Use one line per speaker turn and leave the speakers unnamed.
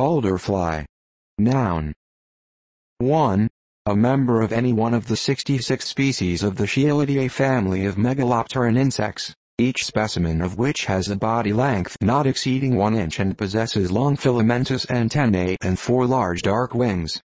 Alderfly. Noun. 1. A member of any one of the 66 species of the Sialidae family of megalopteran insects, each specimen of which has a body length not exceeding 1 inch and possesses long filamentous antennae and four large dark wings.